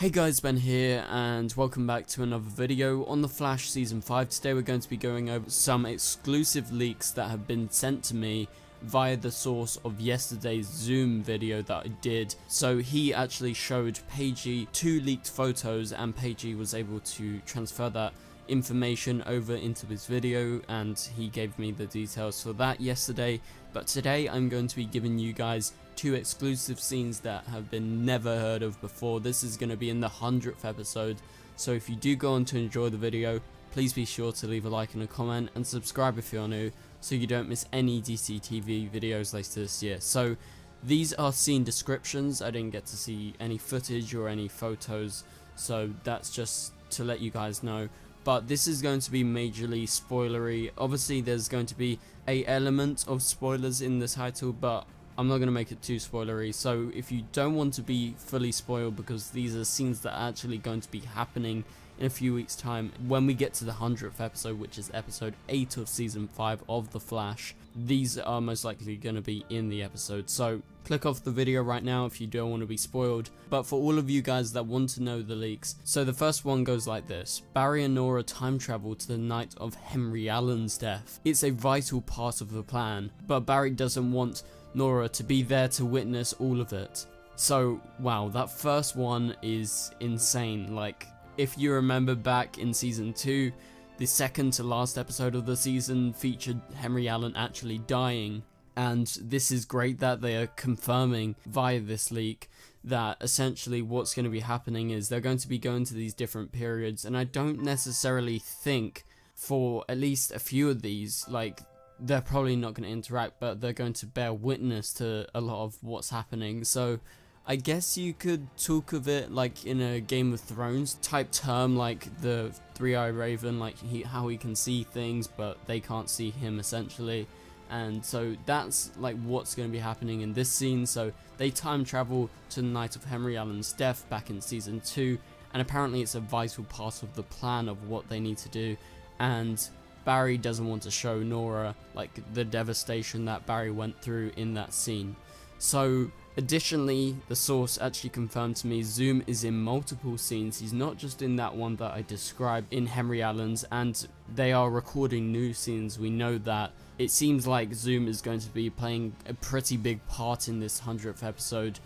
Hey guys, Ben here, and welcome back to another video on The Flash Season 5. Today we're going to be going over some exclusive leaks that have been sent to me via the source of yesterday's Zoom video that I did. So he actually showed Pagey two leaked photos and Pagey was able to transfer that information over into this video and he gave me the details for that yesterday. But today I'm going to be giving you guys two exclusive scenes that have been never heard of before. This is going to be in the 100th episode. So if you do go on to enjoy the video please be sure to leave a like and a comment and subscribe if you're new so you don't miss any DCTV videos later this year. So these are scene descriptions. I didn't get to see any footage or any photos. So that's just to let you guys know but this is going to be majorly spoilery. Obviously, there's going to be a element of spoilers in the title, but I'm not going to make it too spoilery. So if you don't want to be fully spoiled, because these are scenes that are actually going to be happening in a few weeks time when we get to the 100th episode which is episode 8 of season 5 of The Flash. These are most likely going to be in the episode so click off the video right now if you don't want to be spoiled. But for all of you guys that want to know the leaks so the first one goes like this. Barry and Nora time travel to the night of Henry Allen's death. It's a vital part of the plan but Barry doesn't want Nora to be there to witness all of it. So wow that first one is insane like if you remember back in season 2, the second to last episode of the season featured Henry Allen actually dying. And this is great that they are confirming via this leak that essentially what's going to be happening is they're going to be going to these different periods. And I don't necessarily think for at least a few of these, like they're probably not going to interact, but they're going to bear witness to a lot of what's happening. So I guess you could talk of it like in a Game of Thrones type term, like the Three-Eye Raven, like he, how he can see things, but they can't see him essentially. And so that's like what's going to be happening in this scene. So they time travel to the night of Henry Allen's death back in season 2, and apparently it's a vital part of the plan of what they need to do. And Barry doesn't want to show Nora like the devastation that Barry went through in that scene. So Additionally, the source actually confirmed to me Zoom is in multiple scenes, he's not just in that one that I described in Henry Allen's and they are recording new scenes, we know that. It seems like Zoom is going to be playing a pretty big part in this 100th episode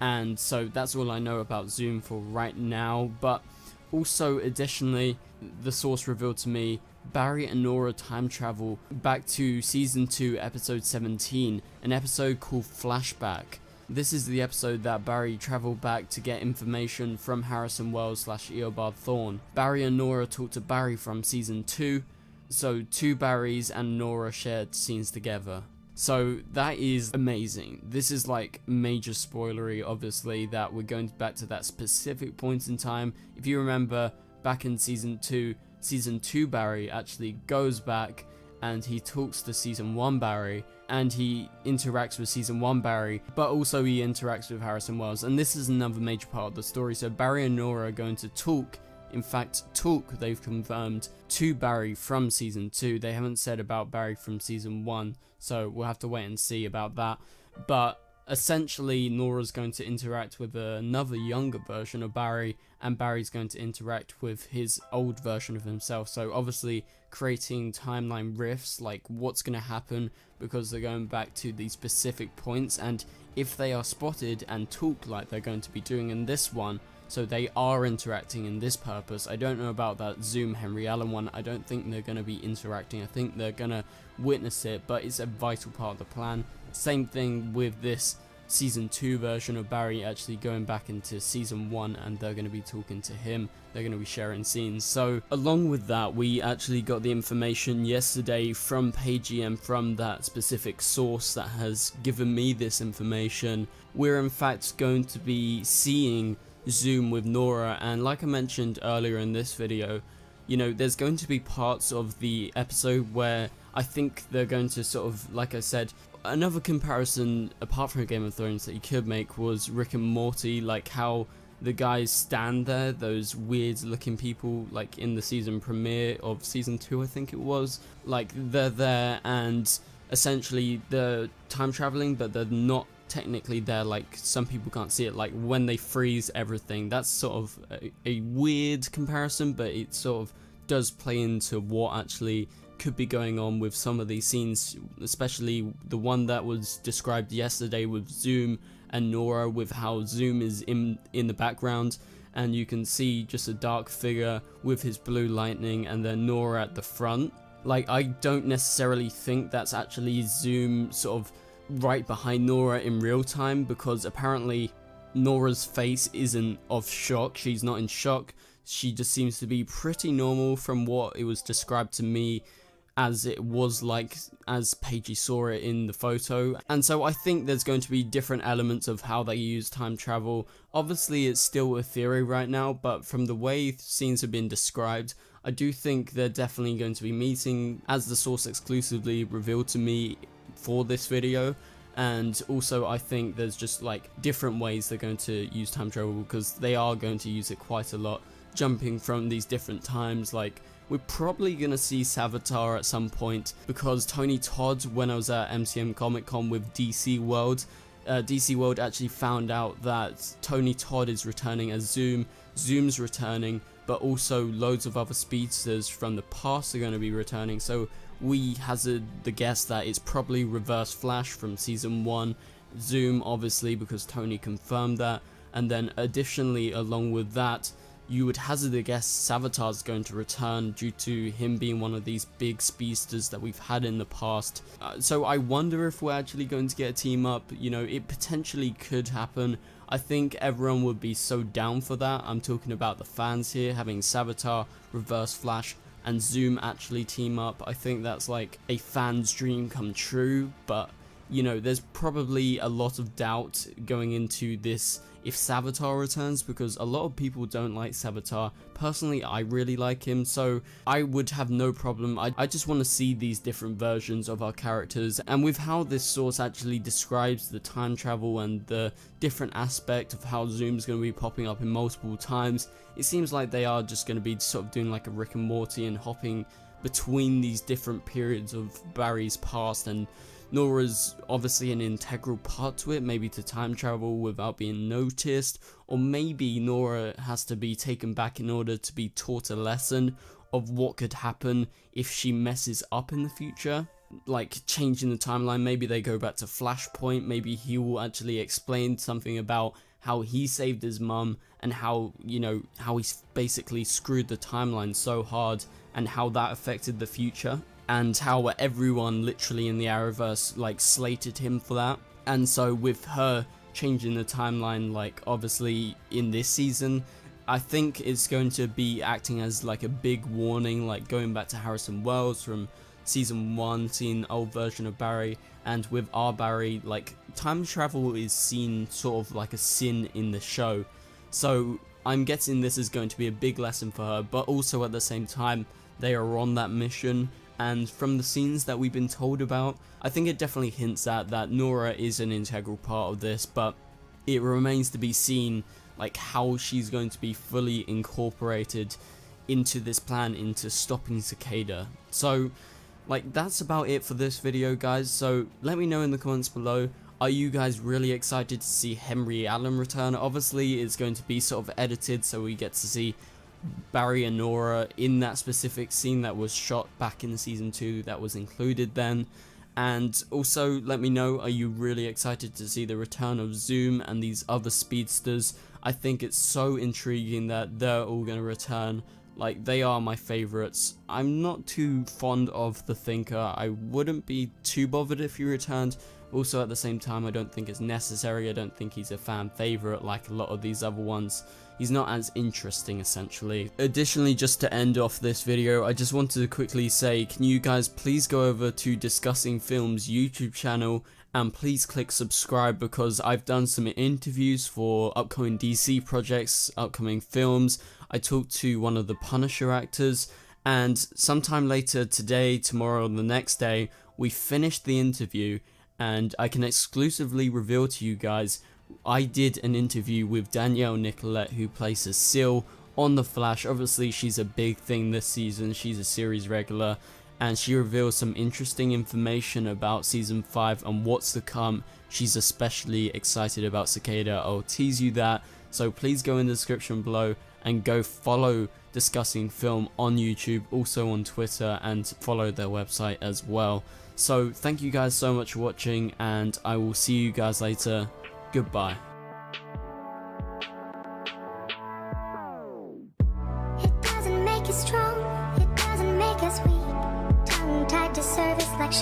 and so that's all I know about Zoom for right now, but also additionally, the source revealed to me Barry and Nora time travel back to season 2 episode 17, an episode called Flashback. This is the episode that Barry travelled back to get information from Harrison Wells slash Eobard Thawne. Barry and Nora talked to Barry from season 2, so two Barrys and Nora shared scenes together. So that is amazing. This is like major spoilery obviously that we're going back to that specific point in time. If you remember back in season 2, season 2 Barry actually goes back and he talks to season 1 Barry and he interacts with season 1 Barry but also he interacts with Harrison Wells. And this is another major part of the story. So Barry and Nora are going to talk. In fact talk they've confirmed to Barry from season 2 they haven't said about Barry from season 1 so we'll have to wait and see about that. But essentially Nora's going to interact with another younger version of Barry and Barry's going to interact with his old version of himself so obviously creating timeline rifts like what's going to happen because they're going back to these specific points and if they are spotted and talk like they're going to be doing in this one so they are interacting in this purpose. I don't know about that Zoom Henry Allen one. I don't think they're going to be interacting. I think they're going to witness it, but it's a vital part of the plan. Same thing with this season 2 version of Barry actually going back into season 1 and they're going to be talking to him. They're going to be sharing scenes. So along with that we actually got the information yesterday from Pagey and from that specific source that has given me this information. We're in fact going to be seeing Zoom with Nora and like I mentioned earlier in this video you know there's going to be parts of the episode where I think they're going to sort of, like I said, another comparison apart from Game of Thrones that you could make was Rick and Morty, like how the guys stand there, those weird looking people, like in the season premiere of season 2 I think it was, like they're there and essentially they're time traveling but they're not technically they're like some people can't see it like when they freeze everything that's sort of a, a weird comparison but it sort of does play into what actually could be going on with some of these scenes especially the one that was described yesterday with Zoom and Nora with how Zoom is in in the background and you can see just a dark figure with his blue lightning and then Nora at the front. Like I don't necessarily think that's actually Zoom sort of right behind Nora in real time because apparently Nora's face isn't of shock. She's not in shock. She just seems to be pretty normal from what it was described to me as it was like as Paige saw it in the photo. And so I think there's going to be different elements of how they use time travel. Obviously it's still a theory right now, but from the way scenes have been described, I do think they're definitely going to be meeting as the source exclusively revealed to me for this video. And also I think there's just like different ways they're going to use time travel because they are going to use it quite a lot jumping from these different times. Like we're probably going to see Savitar at some point because Tony Todd when I was at MCM Comic Con with DC World uh, DC World actually found out that Tony Todd is returning as Zoom, Zoom's returning, but also loads of other speedsters from the past are going to be returning, so we hazard the guess that it's probably Reverse Flash from Season 1, Zoom obviously because Tony confirmed that, and then additionally along with that, you would hazard a guess Savitar is going to return due to him being one of these big speedsters that we've had in the past. Uh, so I wonder if we're actually going to get a team up, you know, it potentially could happen. I think everyone would be so down for that. I'm talking about the fans here, having Savitar, Reverse Flash, and Zoom actually team up. I think that's like a fan's dream come true, but you know, there's probably a lot of doubt going into this if Savitar returns because a lot of people don't like Savitar. Personally, I really like him, so I would have no problem. I, I just want to see these different versions of our characters, and with how this source actually describes the time travel and the different aspect of how Zoom's going to be popping up in multiple times, it seems like they are just going to be sort of doing like a Rick and Morty and hopping between these different periods of Barry's past and Nora's obviously an integral part to it, maybe to time travel without being noticed, or maybe Nora has to be taken back in order to be taught a lesson of what could happen if she messes up in the future. Like changing the timeline, maybe they go back to Flashpoint, maybe he will actually explain something about how he saved his mum and how, you know, how he's basically screwed the timeline so hard and how that affected the future and how everyone literally in the Arrowverse like slated him for that. And so with her changing the timeline, like obviously in this season, I think it's going to be acting as like a big warning, like going back to Harrison Wells from season 1, seeing old version of Barry, and with our Barry, like time travel is seen sort of like a sin in the show. So I'm guessing this is going to be a big lesson for her, but also at the same time, they are on that mission and from the scenes that we've been told about, I think it definitely hints at that Nora is an integral part of this, but it remains to be seen like how she's going to be fully incorporated into this plan into stopping Cicada. So like that's about it for this video guys, so let me know in the comments below are you guys really excited to see Henry Allen return? Obviously, it's going to be sort of edited so we get to see Barry and Nora in that specific scene that was shot back in season 2 that was included then. And also, let me know, are you really excited to see the return of Zoom and these other speedsters? I think it's so intriguing that they're all going to return. Like, they are my favourites. I'm not too fond of the Thinker. I wouldn't be too bothered if he returned. Also, at the same time, I don't think it's necessary. I don't think he's a fan favourite like a lot of these other ones he's not as interesting essentially. Additionally, just to end off this video, I just wanted to quickly say, can you guys please go over to Discussing Films YouTube channel and please click subscribe because I've done some interviews for upcoming DC projects, upcoming films. I talked to one of the Punisher actors and sometime later today, tomorrow, or the next day, we finished the interview and I can exclusively reveal to you guys I did an interview with Danielle Nicolet who plays Sil on The Flash. Obviously, she's a big thing this season. She's a series regular. and she reveals some interesting information about season 5 and what's to come. She's especially excited about Cicada, I'll tease you that, so please go in the description below and go follow Discussing Film on YouTube, also on Twitter, and follow their website as well. So thank you guys so much for watching, and I will see you guys later. Goodbye. It doesn't make us weak. Tongue tied to service like